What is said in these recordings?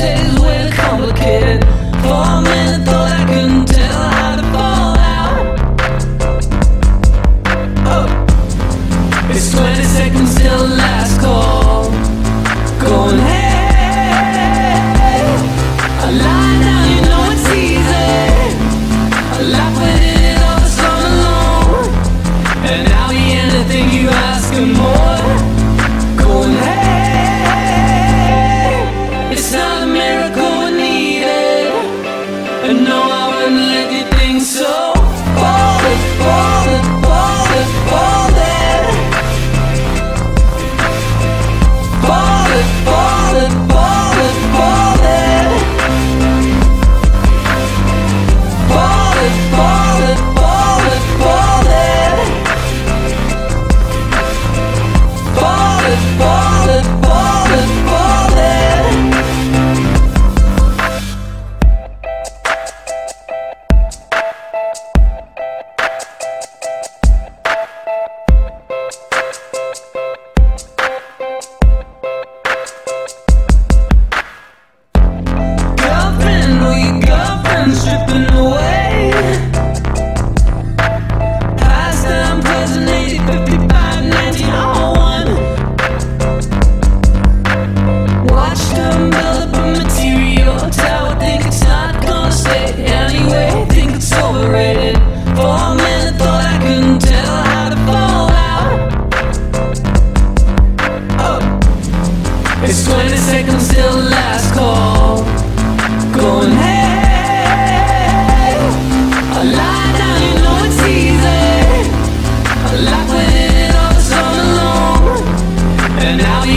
We're complicated. For a minute, thought I couldn't tell how to fall out. Oh, it's 20 seconds till last call. Going hey, I lie now, you know it's easy. I laugh when it is all summer long, and I'll be anything you ask and more. stripping away. Watch them build up material. Tower think it's not gonna stay anyway. Think it's overrated. For a minute, thought I could tell how to fall out. Oh. It's 20 seconds till the last call. Going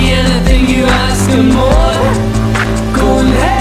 anything you ask and more. Go and